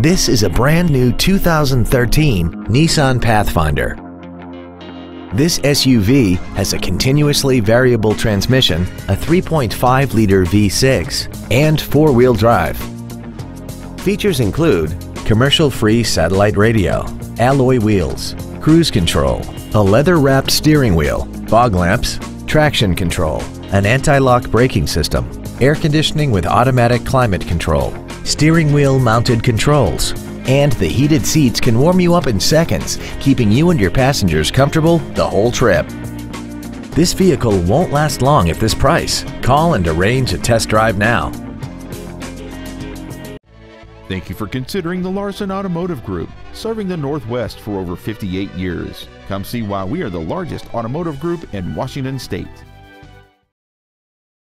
This is a brand new 2013 Nissan Pathfinder. This SUV has a continuously variable transmission, a 3.5-liter V6, and four-wheel drive. Features include commercial-free satellite radio, alloy wheels, cruise control, a leather-wrapped steering wheel, fog lamps, traction control, an anti-lock braking system, air conditioning with automatic climate control, steering wheel mounted controls, and the heated seats can warm you up in seconds, keeping you and your passengers comfortable the whole trip. This vehicle won't last long at this price. Call and arrange a test drive now. Thank you for considering the Larson Automotive Group, serving the Northwest for over 58 years. Come see why we are the largest automotive group in Washington State.